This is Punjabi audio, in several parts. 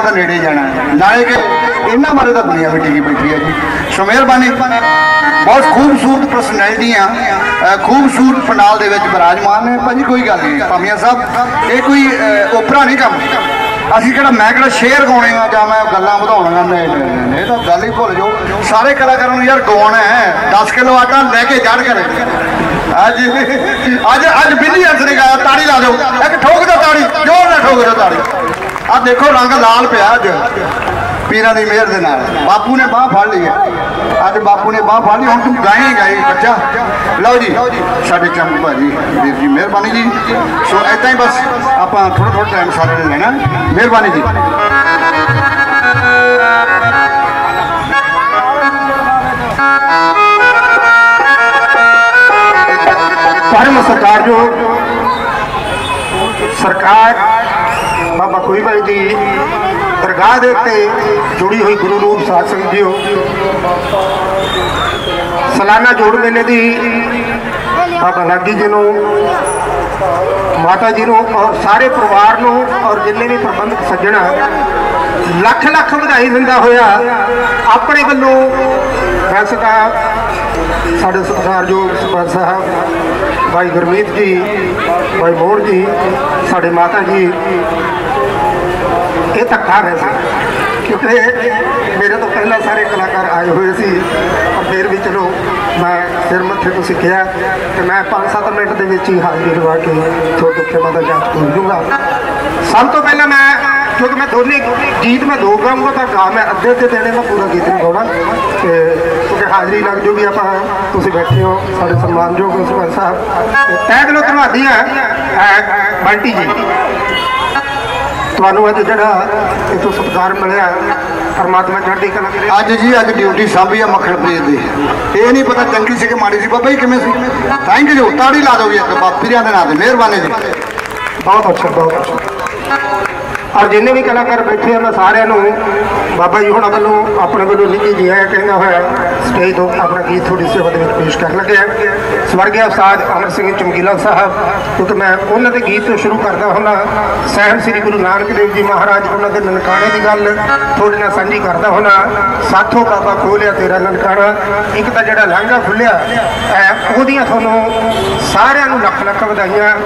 ਤਾਂ ਨੇੜੇ ਜਾਣਾ ਨਾਲੇ ਕਿ ਇਹਨਾਂ ਬਾਰੇ ਤਾਂ ਦੁਨੀਆ ਵੀ ਟਿਕੀ ਬੈਠੀ ਹੈ ਜੀ। ਸੋ ਮਿਹਰਬਾਨੀ। ਬਹੁਤ ਖੂਬਸੂਰਤ ਪਰਸਨੈਲਿਟੀਆਂ ਅ, ਖੂਬਸੂਰਤ ਪੰਡਾਲ ਦੇ ਵਿੱਚ ਬਿਰਾਜਮਾਨ ਨੇ। ਭਾਜੀ ਕੋਈ ਗੱਲ ਨਹੀਂ ਪਾਮੀਆਂ ਸਾਹਿਬ ਇਹ ਕੋਈ ਓਪਰਾ ਨਹੀਂ ਕੰਮ। ਅਸੀਂ ਕਿਹੜਾ ਮੈਂ ਕਿਹੜਾ ਸ਼ੇਰ ਗਾਉਣੇ ਆ ਜਾਂ ਮੈਂ ਗੱਲਾਂ ਵਧਾਉਣੀਆਂ ਨਹੀਂ ਇਹ ਤਾਂ ਗੱਲ ਹੀ ਭੁੱਲ ਜਾਓ। ਸਾਰੇ ਕਲਾਕਾਰਾਂ ਨੂੰ ਯਾਰ ਗਾਉਣਾ ਹੈ। 10 ਕਿਲੋ ਆਟਾ ਲੈ ਕੇ ਜੜ ਕਰ ਅੱਜ ਅੱਜ ਅੱਜ ਬਿੱਲੀ ਹੱਸ ਨੇ ਤਾੜੀ ਲਾ ਦਿਓ। ਇੱਕ ਠੋਕ ਦਿਓ ਤਾੜੀ ਜੋਰ ਨਾਲ ਠੋਕ ਦਿਓ ਤਾੜੀ। ਆ ਦੇਖੋ ਰੰਗ ਲਾਲ ਪਿਆ ਅੱਜ ਪੀਰਾਂ ਦੀ ਮਿਹਰ ਦੇ ਨਾਲ ਬਾਪੂ ਨੇ ਬਾਹ ਫੜ ਲਈ ਹੈ ਅੱਜ ਬਾਪੂ ਨੇ ਬਾਹ ਫੜ ਲਈ ਹੁਣ ਤੂੰ ਗਾਏ ਗਾਏ ਬੱਚਾ ਲਓ ਜੀ ਸਾਡੇ ਚੰਮ ਭਾਜੀ ਵੀਰ ਜੀ ਮਿਹਰਬਾਨੀ ਜੀ ਸੋ ਐਦਾਂ ਹੀ ਬਸ ਆਪਾਂ ਥੋੜਾ ਥੋੜਾ ਟਾਈਮ ਸਾਰੇ ਨੇ ਲੈਣਾ ਮਿਹਰਬਾਨੀ ਜੀ ਪਰਮ ਸਰਕਾਰ ਜੋ ਸਰਕਾਰ ਬਾਬਾ ਕੋਈ ਦੀ ਦਰਗਾਹ ਦੇ ਉੱਤੇ ਜੁੜੀ ਹੋਈ ਗੁਰੂ ਰੂਪ ਸਾਧ ਸੰਗਤ ਜੀਓ। ਸਾਲਾਨਾ ਜੋੜ ਮੇਲੇ ਦੀ ਬਾਬਾ ਲਾਗੀ ਜੀ ਨੂੰ, ਮਾਤਾ ਜੀ ਨੂੰ ਔਰ ਸਾਰੇ ਪਰਿਵਾਰ ਨੂੰ ਔਰ ਜਿੰਨੇ ਵੀ ਪ੍ਰਬੰਧਕ ਸੱਜਣਾ ਲੱਖ ਲੱਖ ਵਧਾਈ ਦਿੰਦਾ ਹੋਇਆ ਆਪਣੇ ਵੱਲੋਂ ਵੈਸੇ ਤਾਂ ਸਾਡੇ ਸਤਿਕਾਰਯੋਗ ਸਰਪੰਚ ਸਾਹਿਬ, ਭਾਈ ਗੁਰਮੀਤ ਜੀ, ਭਾਈ ਮੋਹਰ ਜੀ, ਸਾਡੇ ਮਾਤਾ ਜੀ ਇਹ ਧੱਕਾ ਹੈ ਸੀ ਕਿਉਂਕਿ ਮੇਰੇ ਤੋਂ ਪਹਿਲਾਂ ਸਾਰੇ ਕਲਾਕਾਰ ਆਏ ਹੋਏ ਸੀ ਪਰ ਫਿਰ ਵੀ ਚਲੋ ਮੈਂ ਸਿਰ ਮੱਥੇ ਤੋਂ ਸਿੱਖਿਆ ਤੇ ਮੈਂ 5-7 ਮਿੰਟ ਦੇ ਵਿੱਚ ਹੀ ਹਾਜ਼ਰੀ ਲਵਾ ਕੇ ਤੁਹਾਡੇ ਖਿਮਾ ਦਾ ਜਾਂਚ ਕਰ ਦੂੰਗਾ ਸਭ ਤੋਂ ਪਹਿਲਾਂ ਮੈਂ ਕਿਉਂਕਿ ਮੈਂ ਦੋਨੇ ਗੀਤ ਮੈਂ ਦੋ ਗਾਉਂਗਾ ਤਾਂ ਗਾ ਮੈਂ ਅੱਧੇ ਅੱਧੇ ਦੇਣੇ ਮੈਂ ਪੂਰਾ ਗੀਤ ਨਹੀਂ ਗਾਉਣਾ। ਤੇ ਕਿਉਂਕਿ ਹਾਜ਼ਰੀ ਲੱਗ ਜੂਗੀ ਆਪਾਂ ਤੁਸੀਂ ਬੈਠੇ ਹੋ ਸਾਡੇ ਸਨਮਾਨਯੋਗ ਸਰਪੰਚ ਸਾਹਿਬ। ਤੇ ਤਹਿ ਦਿਲੋਂ ਧੰਨਵਾਦੀਆਂ ਅਹ, ਬੰਟੀ ਜੀ। ਤੁਹਾਨੂੰ ਅੱਜ ਜਿਹੜਾ ਇਥੋਂ ਸਤਿਕਾਰ ਮਿਲਿਆ ਪਰਮਾਤਮਾ ਚੜ੍ਹਦੀ ਕਲਾ ਕਰੇ। ਅੱਜ ਜੀ ਅੱਜ ਡਿਊਟੀ ਸਾਂਭੀ ਆ ਮੱਖਣ ਪ੍ਰੀਤ ਦੀ। ਇਹ ਨਹੀਂ ਪਤਾ ਚੰਗੀ ਸੀ ਕਿ ਮਾੜੀ ਸੀ। ਬਾਬਾ ਜੀ ਕਿਵੇਂ ਸੀ? ਥੈਂਕ ਯੂ ਤਾੜੀ ਲਾ ਦਿਓ ਜੀ ਇੱਕ ਬਾਪੀਆਂ ਦੇ ਨਾਂ ਤੇ ਮਿਹਰਬਾਨੀ ਜੀ। ਬਹੁਤ ਅੱਛਾ ਬਹੁਤ ਅੱਛਾ। ਔਰ ਜਿੰਨੇ ਵੀ ਕਲਾਕਾਰ ਬੈਠੇ ਆ ਮੈਂ ਸਾਰਿਆਂ ਨੂੰ ਬਾਬਾ ਜੀ ਹੁਣਾਂ ਵੱਲੋਂ ਆਪਣੇ ਵੱਲੋਂ ਨਿੱਜੀ ਜੀ ਹੈ ਕਹਿੰਦਾ ਹੋਇਆ ਸਟੇਜ ਤੋਂ ਆਪਣਾ ਗੀਤ ਤੁਹਾਡੀ ਸੇਵਾ ਦੇ ਵਿੱਚ ਪੇਸ਼ ਕਰਨ ਲੱਗੇ ਹਾਂ ਸਵਰਗੀ ਉਸਤਾਦ ਅਮਰ ਸਿੰਘ ਚਮਕੀਲਾ ਸਾਹਿਬ, ਕਿਉਂਕਿ ਮੈਂ ਉਹਨਾਂ ਦੇ ਗੀਤ ਤੋਂ ਸ਼ੁਰੂ ਕਰਦਾ ਹੁੰਦਾ ਸਹਿਬ ਸ੍ਰੀ ਗੁਰੂ ਨਾਨਕ ਦੇਵ ਜੀ ਮਹਾਰਾਜ, ਉਹਨਾਂ ਦੇ ਨਨਕਾਣੇ ਦੀ ਗੱਲ ਤੁਹਾਡੇ ਨਾਲ ਸਾਂਝੀ ਕਰਦਾ ਹੁੰਦਾ ਸਾਥੋਂ ਬਾਬਾ ਖੋਲਿਆ ਤੇਰਾ ਨਨਕਾਣਾ, ਇੱਕ ਤਾਂ ਜਿਹੜਾ ਲਾਂਘਾ ਖੁੱਲਿਆ ਅਹ ਉਹਦੀਆਂ ਤੁਹਾਨੂੰ ਸਾਰਿਆਂ ਨੂੰ ਲੱਖ ਲੱਖ ਵਧਾਈਆਂ।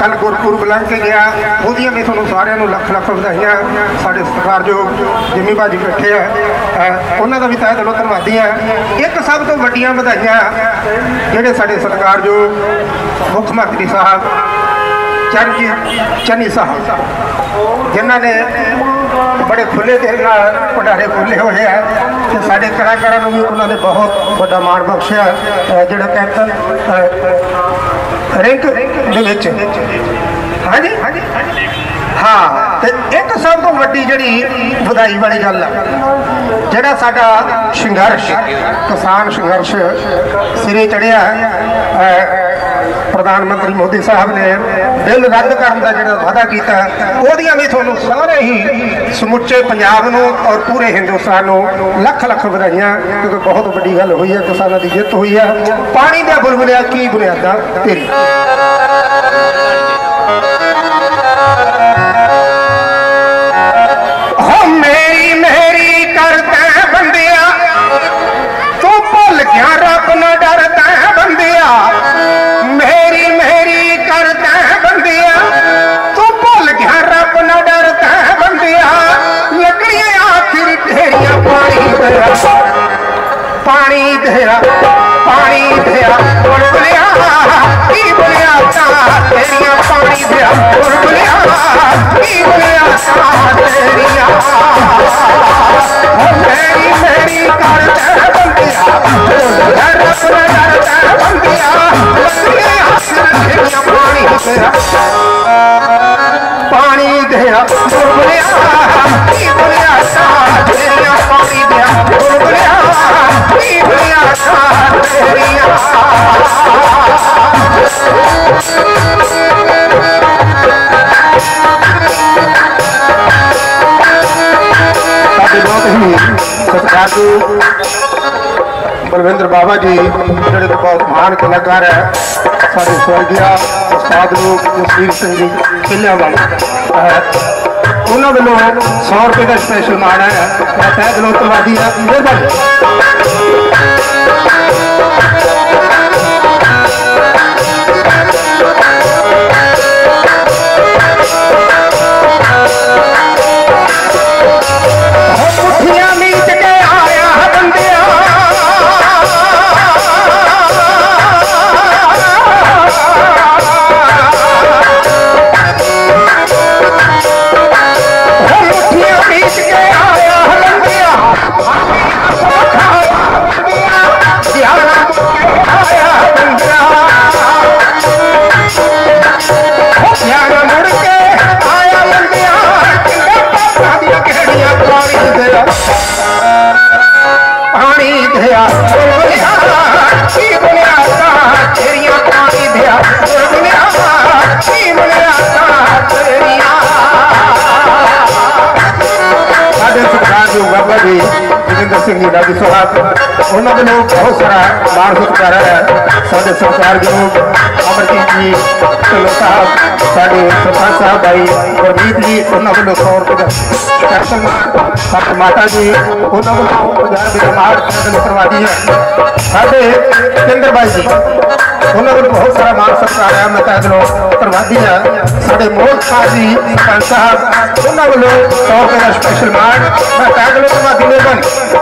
ਕੱਲ ਗੁਰਪੁਰਬ ਲੰਘ ਕੇ ਗਿਆ, ਉਹਦੀਆਂ ਵੀ ਤੁਹਾਨੂੰ ਸਾਰਿਆਂ ਨੂੰ ਲੱਖ ਲੱਖ ਵਧਾਈਆਂ। ਸਾਡੇ ਸਤਿਕਾਰਯੋਗ ਜਿੰਮੀ ਬਾਜੀ ਬੈਠੇ ਆ। ਉਹਨਾਂ ਦਾ ਵੀ ਤਹਿ ਦਿਲੋਂ ਧੰਨਵਾਦੀ ਆ ਇੱਕ ਸਭ ਤੋਂ ਵੱਡੀਆਂ ਵਧਾਈਆਂ ਜਿਹੜੇ ਸਾਡੇ ਸਤਿਕਾਰਯੋਗ ਮੁੱਖ ਮੰਤਰੀ ਸਾਹਿਬ ਚਰਨਜੀਤ ਚੰਨੀ ਸਾਹਿਬ ਜਿਨ੍ਹਾਂ ਨੇ ਬੜੇ ਖੁੱਲੇ ਦਿਲ ਨਾਲ ਭੰਡਾਰੇ ਖੋਲੇ ਹੋਏ ਆ ਤੇ ਸਾਡੇ ਕਲਾਕਾਰਾਂ ਨੂੰ ਵੀ ਉਹਨਾਂ ਨੇ ਬਹੁਤ ਵੱਡਾ ਮਾਣ ਬਖਸ਼ਿਆ ਜਿਹੜਾ ਕੈਪਟਨ ਅਹ, ਰਿੰਕ ਦੇ ਵਿੱਚ। ਹਾਂਜੀ ਹਾਂਜੀ? ਹਾਂ, ਤੇ ਇੱਕ ਸਭ ਤੋਂ ਵੱਡੀ ਜਿਹੜੀ ਵਧਾਈ ਵਾਲੀ ਗੱਲ ਆ, ਜਿਹੜਾ ਸਾਡਾ ਸੰਘਰਸ਼, ਕਿਸਾਨ ਸੰਘਰਸ਼ ਸਿਰੇ ਚੜਿਆ ਪ੍ਰਧਾਨ ਮੰਤਰੀ ਮੋਦੀ ਸਾਹਿਬ ਨੇ ਬਿੱਲ ਰੱਦ ਕਰਨ ਦਾ ਜਿਹੜਾ ਵਾਅਦਾ ਕੀਤਾ, ਉਹਦੀਆਂ ਵੀ ਤੁਹਾਨੂੰ ਸਾਰੇ ਹੀ ਸਮੁੱਚੇ ਪੰਜਾਬ ਨੂੰ ਔਰ ਪੂਰੇ ਹਿੰਦੁਸਤਾਨ ਨੂੰ ਲੱਖ ਲੱਖ ਵਧਾਈਆਂ, ਕਿਉਂਕਿ ਬਹੁਤ ਵੱਡੀ ਗੱਲ ਹੋਈ ਹੈ ਕਿਸਾਨਾਂ ਦੀ ਜਿੱਤ ਹੋਈ ਹੈ ਪਾਣੀ ਦਾ ਬੁਲਬੁਲਿਆ ਕੀ ਬੁਨਿਆਦਾ ਤੇਰੀ। ਬੁਲਬੁਲਿਆ ਕੀ ਬੁਲਿਆ ਤਾਂ ਤੇਰੀਆਂ ਪਾਣੀ ਦਿਆ ਬੁਲਬੁਲਿਆ ਕੀ ਬੁਲਿਆ ਤਾਂ ਤੇਰੀਆਂ ਉਹ ਮੇਰੀ ਮੇਰੀ ਕਰਦਾ ਬੰਦਿਆ ਰੱਬ ਨਾ ਡਰਦਾ ਬੰਦਿਆ ਤਾਂ ਤੇਰੀਆਂ ਸਾਡੇ ਬਹੁਤ ਹੀ ਸਤਿਕਾਰਯੋਗ ਬਲਵਿੰਦਰ ਬਾਬਾ ਜੀ ਜਿਹੜੇ ਕਿ ਬਹੁਤ ਮਹਾਨ ਕਲਾਕਾਰ ਹੈ ਸਾਡੇ ਸਵਰਗੀਆ ਉਸਤਾਦ ਲੋਕ ਜਸਵੀਰ ਸਿੰਘ ਜੀ ਖਿੱਲਿਆਂ ਵਾਲੇ ਅਹ ਉਹਨਾਂ ਵੱਲੋਂ 100 ਰੁਪਏ ਦਾ ਸਪੈਸ਼ਲ ਮਾਣ ਹੈ। ਮੈਂ ਤਹਿ ਦਿਲੋਂ ਧੰਨਵਾਦੀ ਹਾਂ। ਮਿਹਰਬਾਨੀ Thank you. ਜਗਿੰਦਰ ਸਿੰਘ ਜੀ ਦਾ ਸੁਹਾਗ ਉਹਨਾਂ ਦੇ ਲੋਕ ਬਹੁਤ ਸਾਰਾ ਮਾਣ ਸਤਿਕਾਰ ਹੈ ਸਾਡੇ ਸਰਕਾਰ ਜੋ ਅਮਰਜੀਤ ਜੀ ਢਿੱਲੋਂ ਸਾਹਿਬ ਸਾਡੇ ਸਰਪੰਚ ਸਾਹਿਬ ਭਾਈ ਗੁਰਮੀਤ ਜੀ ਉਹਨਾਂ ਵੱਲੋਂ 100 ਰੁਪਏ ਦਾ ਸਪੈਸ਼ਲ ਮਾਣ ਸਾਡੇ ਮਾਤਾ ਜੀ ਉਹਨਾਂ ਵੱਲੋਂ ਪੰਜਾਬ ਦੇ ਮਾਰ ਸਾਡੇ ਕਰਵਾਦੀ ਹੈ ਸਾਡੇ ਕੇਂਦਰ ਬਾਈ ਜੀ ਉਹਨਾਂ ਵੱਲੋਂ ਬਹੁਤ ਸਾਰਾ ਮਾਣ ਸਤਿਕਾਰ ਹੈ ਮੈਂ ਤਾਂ ਦਿਲੋਂ ਧੰਨਵਾਦੀ ਹਾਂ ਸਾਡੇ ਮੋਹਨ ਸਾਹਿਬ ਜੀ ਪੰਜ ਸਾਹਿਬ ਉਹਨਾਂ ਵੱਲੋਂ 100 ਰੁਪਏ ਦਾ ਸਪੈਸ਼ਲ ਮਾਣ ਮੈਂ ਤਾਂ ਦਿਲੋਂ ਧੰਨਵਾਦੀ ਮਿਹਰਬਾਨੀ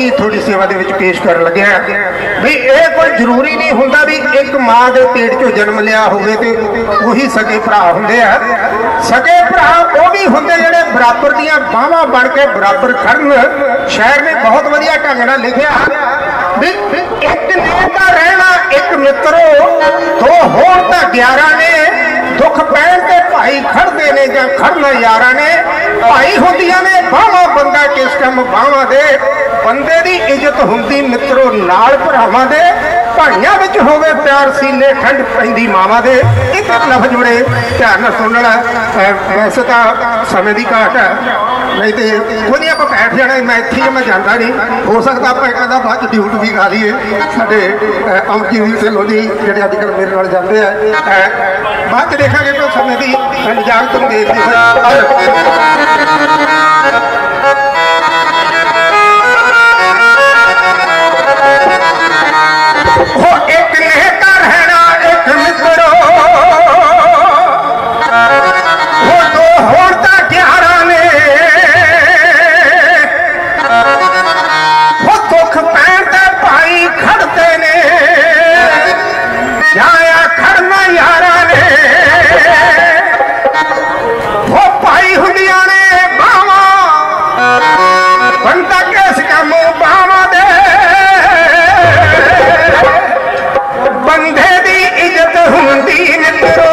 ਮੈਂ ਤੁਹਾਡੀ ਸੇਵਾ ਦੇ ਵਿੱਚ ਪੇਸ਼ ਕਰਨ ਲੱਗਿਆ ਵੀ ਇਹ ਕੋਈ ਜ਼ਰੂਰੀ ਨਹੀਂ ਹੁੰਦਾ ਵੀ ਇੱਕ ਮਾਂ ਦੇ ਪੇਟ 'ਚੋਂ ਜਨਮ ਲਿਆ ਹੋਵੇ ਤੇ ਉਹੀ ਸਕੇ ਭਰਾ ਹੁੰਦੇ ਆ। ਸਕੇ ਭਰਾ ਉਹ ਵੀ ਹੁੰਦੇ ਜਿਹੜੇ ਬਰਾਬਰ ਦੀਆਂ ਬਾਹਾਂ ਬਣ ਕੇ ਬਰਾਬਰ ਖੜਨ। ਸ਼ਾਇਰ ਨੇ ਬਹੁਤ ਵਧੀਆ ਢੰਗ ਨਾਲ ਲਿਖਿਆ ਵੀ ਇੱਕ ਨੇ ਤਾਂ ਰਹਿਣਾ, ਇੱਕ ਮਿੱਤਰੋ, ਦੋ ਹੋਣ ਤਾਂ 11 ਨੇ, ਦੁੱਖ ਪੈਣ ਤੇ ਭਾਈ ਖੜਦੇ ਜਾਂ ਖੜਨਾ ਯਾਰਾਂ ਨੇ, ਭਾਈ ਹੁੰਦੀਆਂ ਨੇ ਬਾਹਾਂ ਬੰਦਾ ਕਿਸ ਕੰਮ ਬਾਹਾਂ ਦੇ, ਬੰਦੇ ਦੀ ਇੱਜ਼ਤ ਹੁੰਦੀ ਮਿੱਤਰੋ ਨਾਲ ਭਰਾਵਾਂ ਦੇ ਭਾਈਆਂ ਵਿੱਚ ਹੋਵੇ ਪਿਆਰ ਸੀਨੇ ਖੰਡ ਪੈਂਦੀ ਮਾਵਾਂ ਦੇ। ਇੱਕ ਲਫ਼ਜ਼ ਬੜੇ ਧਿਆਨ ਨਾਲ ਸੁਣਨ ਵਾਲਾ ਵੈਸੇ ਤਾਂ ਸਮੇਂ ਦੀ ਘਾਟ ਹੈ। ਨਹੀਂ ਤੇ ਕੋਈ ਆਪਾਂ ਬੈਠ ਜਾਣਾ, ਮੈਂ ਇੱਥੇ ਹੀ ਮੈਂ ਜਾਂਦਾ ਨਹੀਂ। ਹੋ ਸਕਦਾ ਆਪਾਂ ਇੱਕ ਅੱਧਾ ਬਾਅਦ ਚ ਡਿਊਟ ਵੀ ਖਾ ਲਈਏ। ਸਾਡੇ ਅਮਕੀ ਅਮਰਜੀਤ ਢਿੱਲੋਂ ਜੀ ਜਿਹੜੇ ਅੱਜ ਕੱਲ੍ਹ ਮੇਰੇ ਨਾਲ ਜਾਂਦੇ ਆ ਬਾਅਦ ਚ ਦੇਖਾਂਗੇ ਕਿ ਸਮੇਂ ਦੀ ਨਿਜਾਤ ਨੂੰ ਦੇਖਦੇ ਹੋਏ Let's go!